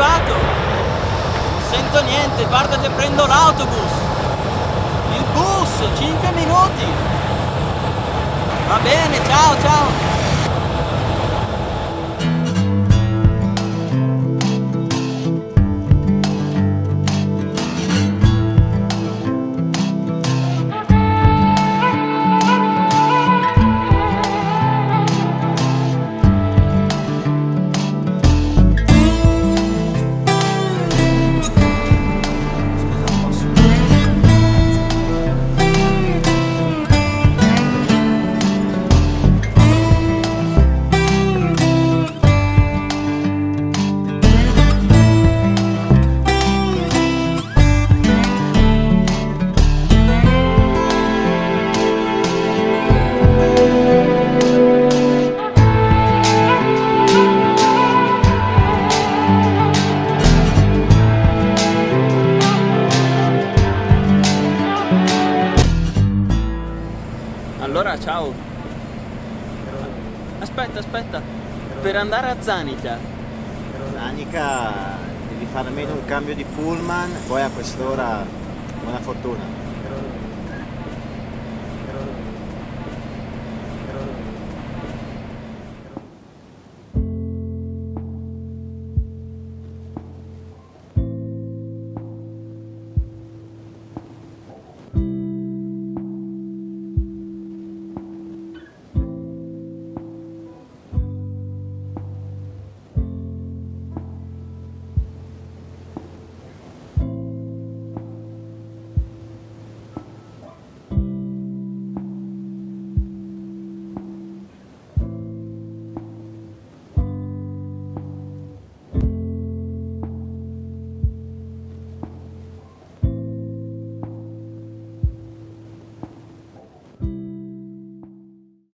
arrivato. Sento niente, guarda che prendo l'autobus. Il bus, 5 minuti. Va bene, ciao ciao. Allora ciao. Aspetta, aspetta. Per andare a Zanica. Danica devi fare almeno un cambio di pullman, poi a quest'ora buona fortuna.